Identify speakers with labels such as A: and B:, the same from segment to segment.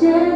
A: gentle.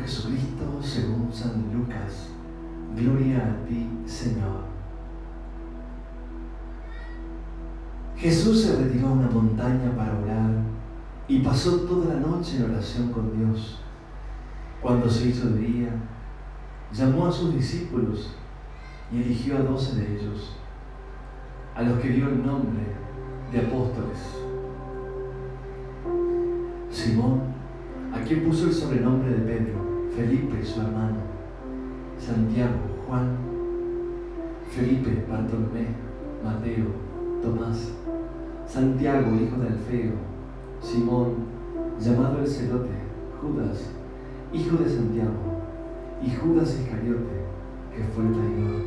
A: Jesucristo según San Lucas. Gloria a ti, Señor. Jesús se retiró a una montaña para orar y pasó toda la noche en oración con Dios. Cuando se hizo de día, llamó a sus discípulos y eligió a doce de ellos, a los que dio el nombre de apóstoles. Simón, a quien puso el sobrenombre de Pedro, Felipe, su hermano, Santiago, Juan, Felipe, Bartolomé, Mateo, Tomás, Santiago, hijo de Alfeo, Simón, llamado el celote, Judas, hijo de Santiago, y Judas Iscariote, que fue el traidor.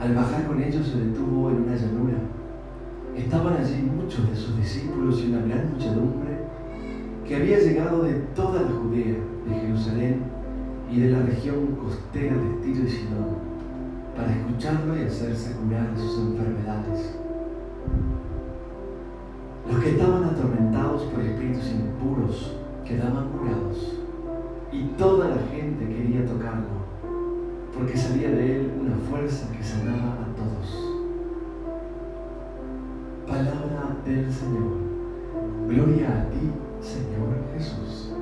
A: Al bajar con ellos se detuvo en una llanura. Estaban allí muchos de sus discípulos y una gran muchedumbre que había llegado de toda la Judea, de Jerusalén y de la región costera de Tiro y Sidón para escucharlo y hacerse curar de sus enfermedades. Los que estaban atormentados por espíritus impuros quedaban curados y toda la gente quería tocarlo porque salía de él una fuerza que sanaba a todos. Palabra del Señor. Gloria a ti, Señor Jesús.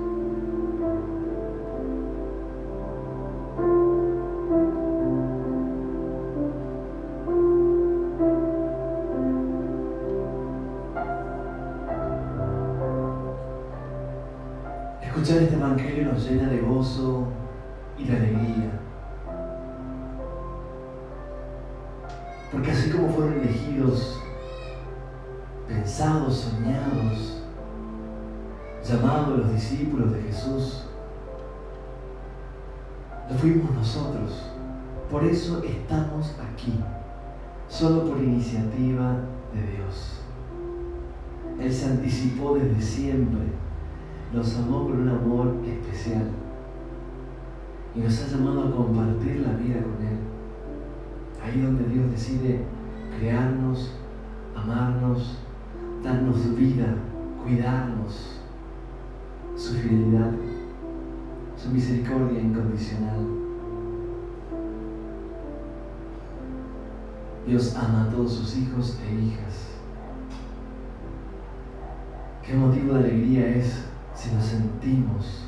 A: Escuchar este Evangelio nos llena de gozo y de alegría. Porque así como fueron elegidos, pensados, soñados, llamados los discípulos de Jesús, lo fuimos nosotros. Por eso estamos aquí, solo por iniciativa de Dios. Él se anticipó desde siempre nos amó con un amor especial y nos ha llamado a compartir la vida con Él. Ahí donde Dios decide crearnos, amarnos, darnos vida, cuidarnos, su fidelidad, su misericordia incondicional. Dios ama a todos sus hijos e hijas. Qué motivo de alegría es si nos sentimos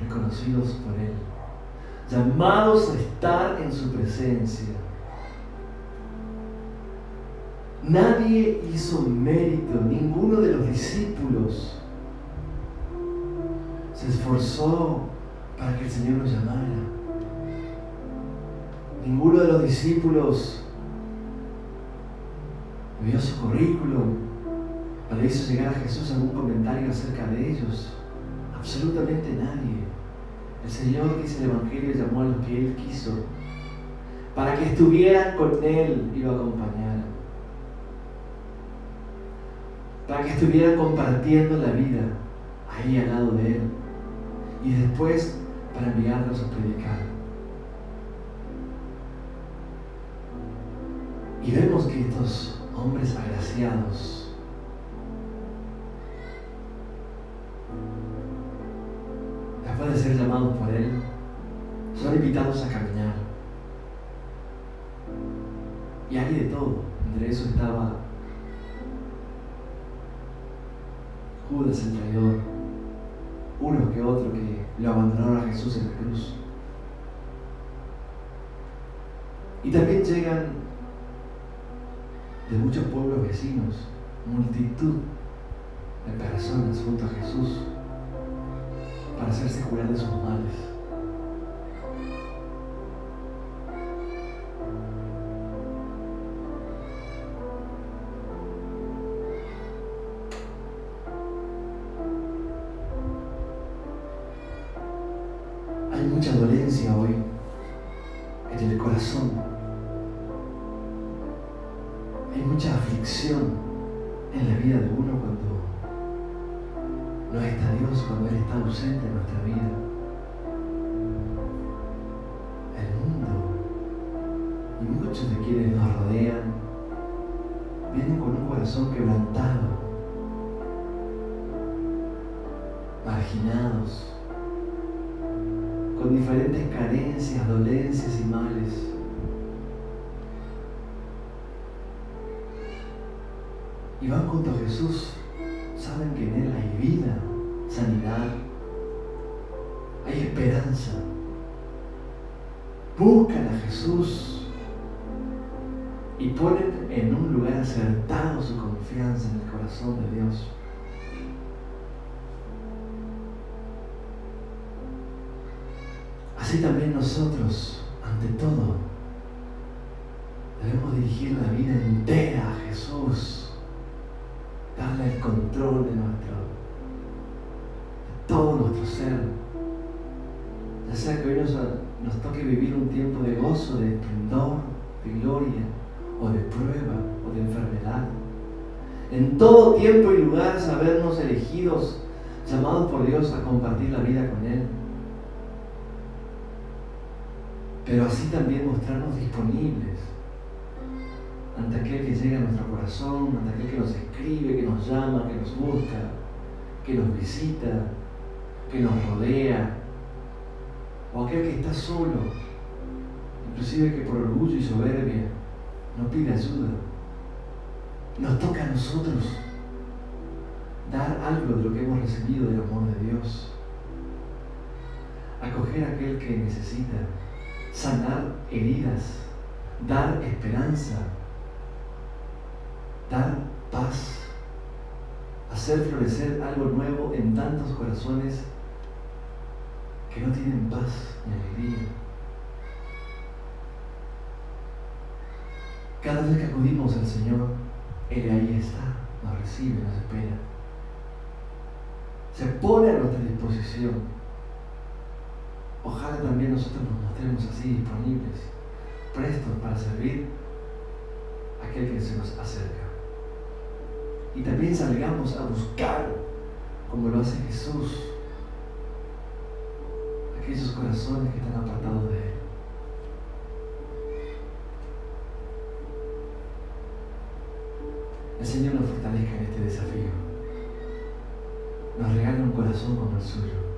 A: reconocidos por Él. llamados a estar en su presencia. Nadie hizo mérito, ninguno de los discípulos se esforzó para que el Señor los llamara. Ninguno de los discípulos vio su currículum, le hizo llegar a Jesús algún comentario acerca de ellos. Absolutamente nadie. El Señor, dice el Evangelio, llamó a los que Él quiso para que estuvieran con Él y lo acompañaran. Para que estuvieran compartiendo la vida ahí al lado de Él. Y después para enviarlos a predicar. Y vemos que estos hombres agraciados después de ser llamados por Él, son invitados a caminar. Y hay de todo. Entre eso estaba Judas el traidor, uno que otro que lo abandonaron a Jesús en la cruz. Y también llegan de muchos pueblos vecinos, multitud de personas junto a Jesús para hacerse curar de sus males. Con diferentes carencias, dolencias y males. Y van junto a Jesús saben que en Él hay vida, sanidad, hay esperanza. Buscan a Jesús y ponen en un lugar acertado su confianza en el corazón de Dios. Así también nosotros, ante todo, debemos dirigir la vida entera a Jesús darle el control de nuestro, de todo nuestro ser. Ya sea que hoy nos, nos toque vivir un tiempo de gozo, de esplendor, de gloria, o de prueba, o de enfermedad. En todo tiempo y lugar sabernos elegidos, llamados por Dios a compartir la vida con Él. Pero así también mostrarnos disponibles ante aquel que llega a nuestro corazón, ante aquel que nos escribe, que nos llama, que nos busca, que nos visita, que nos rodea, o aquel que está solo, inclusive que por orgullo y soberbia no pide ayuda. Nos toca a nosotros dar algo de lo que hemos recibido del amor de Dios, acoger a aquel que necesita, sanar heridas, dar esperanza, dar paz, hacer florecer algo nuevo en tantos corazones que no tienen paz ni alegría. Cada vez que acudimos al Señor, Él ahí está, nos recibe, nos espera. Se pone a nuestra disposición. Ojalá también nosotros nos mostremos así disponibles, prestos para servir a aquel que se nos acerca y también salgamos a buscar, como lo hace Jesús, aquellos corazones que están apartados de Él. El Señor nos fortalezca en este desafío. Nos regala un corazón como el suyo.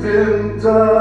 B: Fue tentado,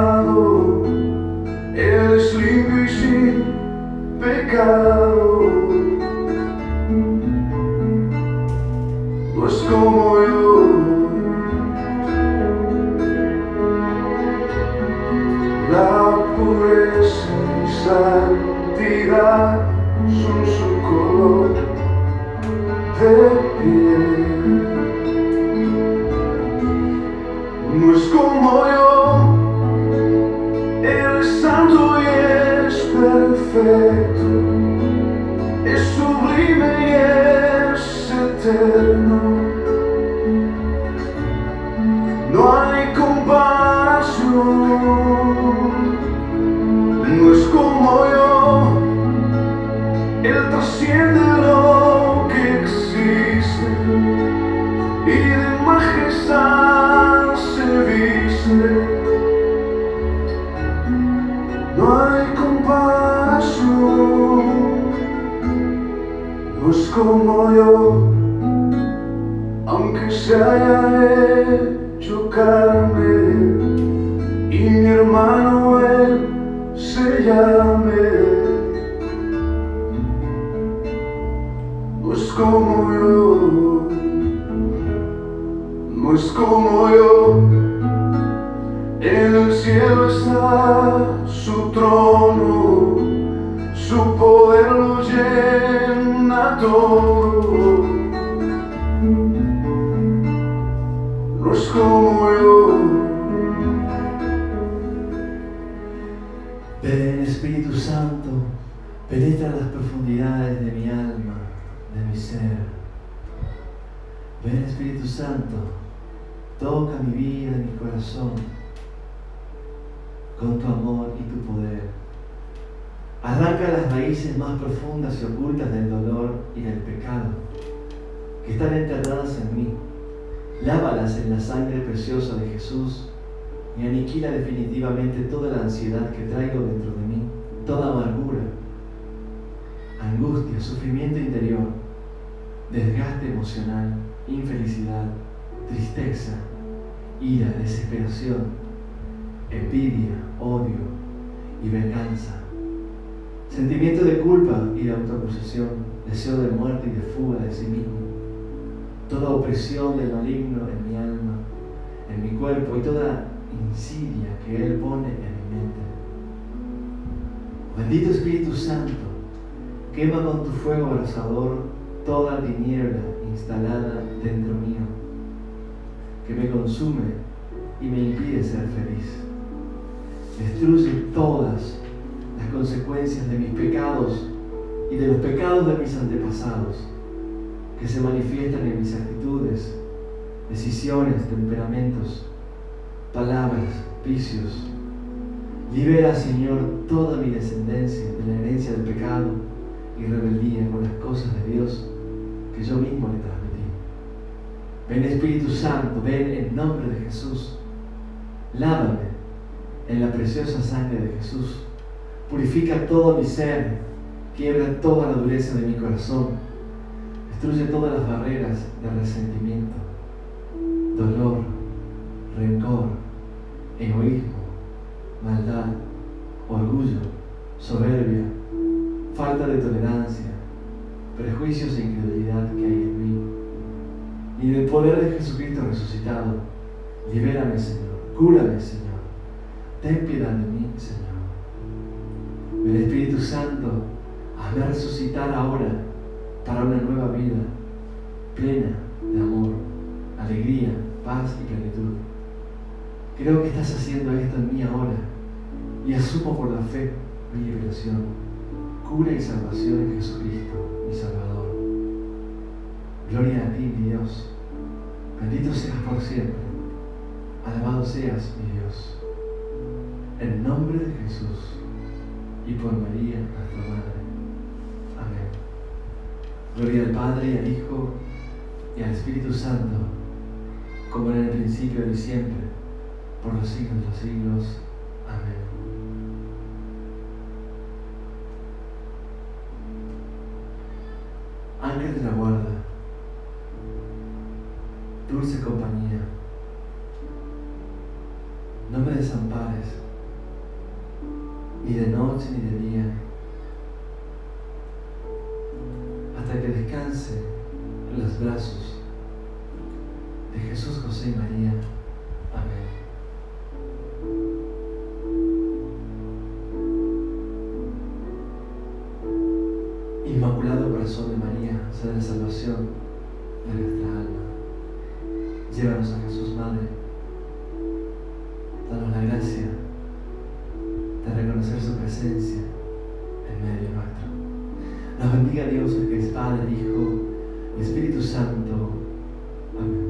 B: se haya hecho carne y mi hermano él se llame. No es como yo, no es como yo. En el cielo está su trono, su poder lo llena todo. Como.
A: Ven Espíritu Santo, penetra las profundidades de mi alma, de mi ser. Ven Espíritu Santo, toca mi vida mi corazón con tu amor y tu poder. Arranca las raíces más profundas y ocultas del dolor y del pecado que están enterradas en mí. Lávalas en la sangre preciosa de Jesús y aniquila definitivamente toda la ansiedad que traigo dentro de mí, toda amargura, angustia, sufrimiento interior, desgaste emocional, infelicidad, tristeza, ira, desesperación, envidia, odio y venganza, sentimiento de culpa y de autoacusación, deseo de muerte y de fuga de sí mismo, toda opresión del maligno en mi alma, en mi cuerpo y toda insidia que Él pone en mi mente. Bendito Espíritu Santo, quema con tu fuego abrasador toda tiniebla instalada dentro mío, que me consume y me impide ser feliz. Destruye todas las consecuencias de mis pecados y de los pecados de mis antepasados, que se manifiestan en mis actitudes, decisiones, temperamentos, palabras, vicios. Libera, Señor, toda mi descendencia de la herencia del pecado y rebeldía con las cosas de Dios que yo mismo le transmití. Ven Espíritu Santo, ven en nombre de Jesús. Lávame en la preciosa sangre de Jesús. Purifica todo mi ser, quiebra toda la dureza de mi corazón, destruye todas las barreras de resentimiento, dolor, rencor, egoísmo, maldad, orgullo, soberbia, falta de tolerancia, prejuicios e incredulidad que hay en mí. Y del poder de Jesucristo resucitado, libérame, Señor, cúrame, Señor, ten piedad de mí, Señor. El Espíritu Santo, hazme resucitar ahora para una nueva vida plena de amor, alegría, paz y plenitud. Creo que estás haciendo esto en mí ahora y asumo por la fe mi liberación, cura y salvación en Jesucristo, mi Salvador. Gloria a ti, mi Dios. Bendito seas por siempre. Alabado seas, mi Dios. En nombre de Jesús y por María, nuestra Madre. Amén. Gloria al Padre al Hijo y al Espíritu Santo, como en el principio y siempre,
C: por los siglos de los siglos. Amén. José y María. Amén. Inmaculado Corazón de María, sea la salvación de nuestra alma. Llévanos a Jesús, Madre. Danos la gracia de reconocer su presencia en medio nuestro. Nos bendiga Dios, que es Padre, Hijo Espíritu Santo. Amén.